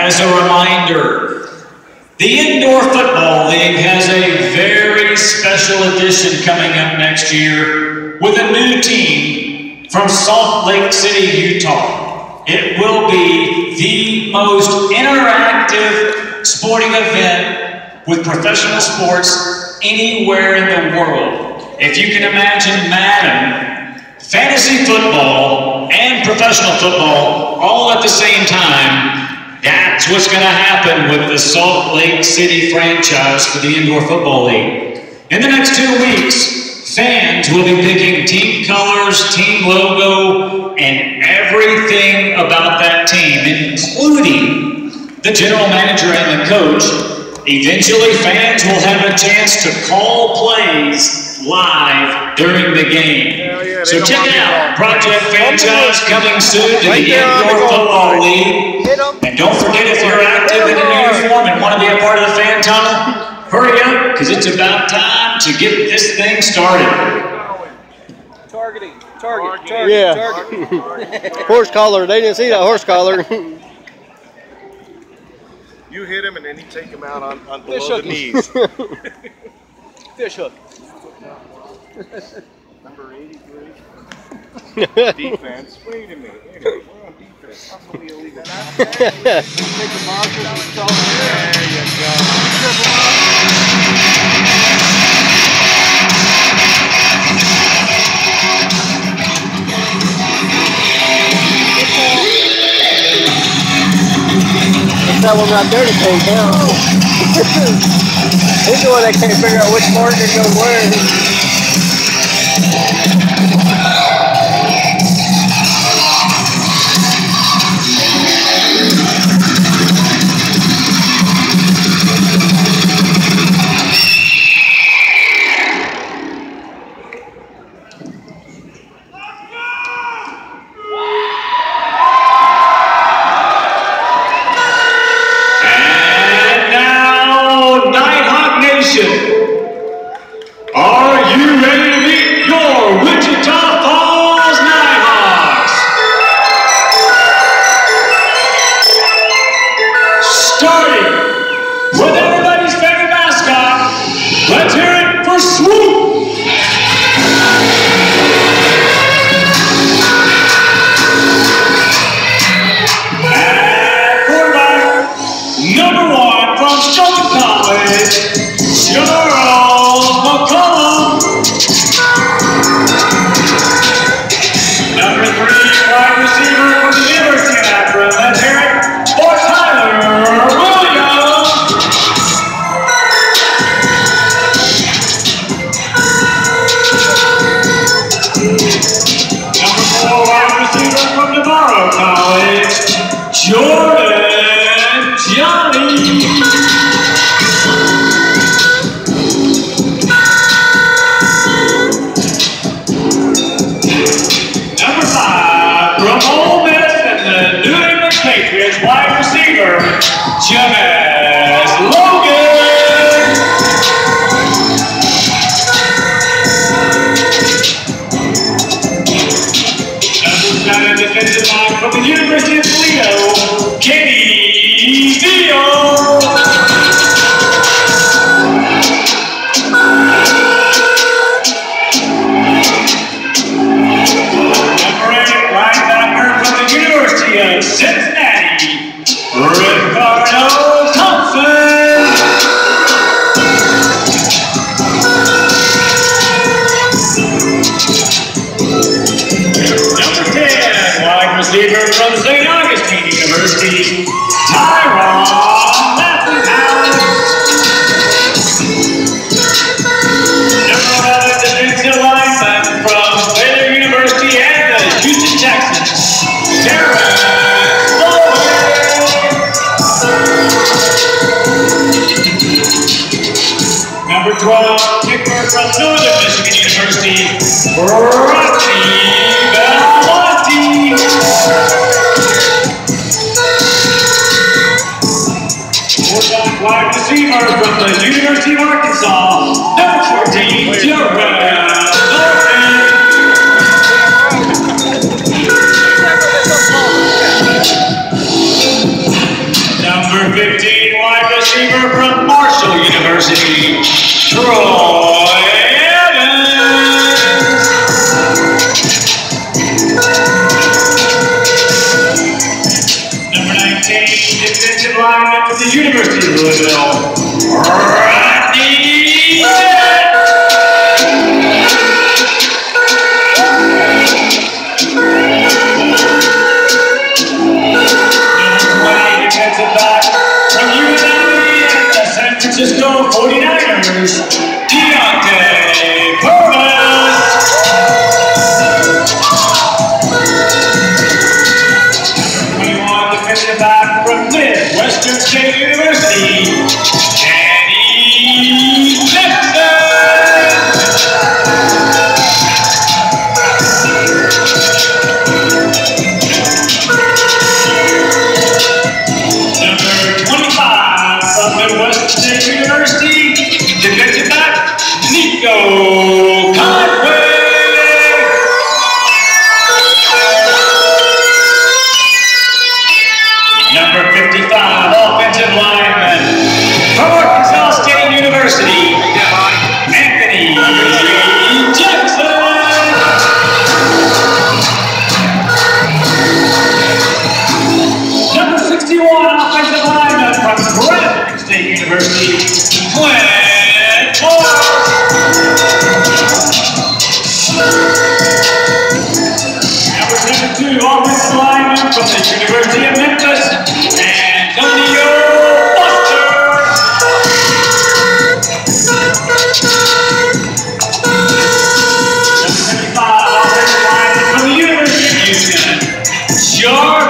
As a reminder, the Indoor Football League has a very special edition coming up next year with a new team from Salt Lake City, Utah. It will be the most interactive sporting event with professional sports anywhere in the world. If you can imagine Madden, fantasy football, and professional football all at the same time, that's what's going to happen with the Salt Lake City franchise for the Indoor Football League. In the next two weeks, fans will be picking team colors, team logo, and everything about that team, including the general manager and the coach. Eventually, fans will have a chance to call plays live during the game. yeah, so check don't it want out. Project Franchise coming soon to Right the there on the Indoor Football. League. Hit 'em. And don't forget if you're active in a uniform and want to be a part of the fan tunnel, hurry up because it's about time to get this thing started. Targeting. Target. Target. Yeah. Target. Horse collar. They didn't see that horse collar. You hit him and then you take him out on, on Fish below the hook. knees. Fish hook. Number 83. defense. Wait a minute. Wait a minute. That? Take one right there that came down. He's the one that can't figure out which marker goes where. Patriots, wide receiver, James Logan. Number defensive from the University of Toledo, Kenny. Number eight, linebacker from the University of 10, wide from St. Augustine University, Tyron the University of Louisville, Section 2 from the University of Memphis, Antonio Foster. Number 75, from the University of Houston, George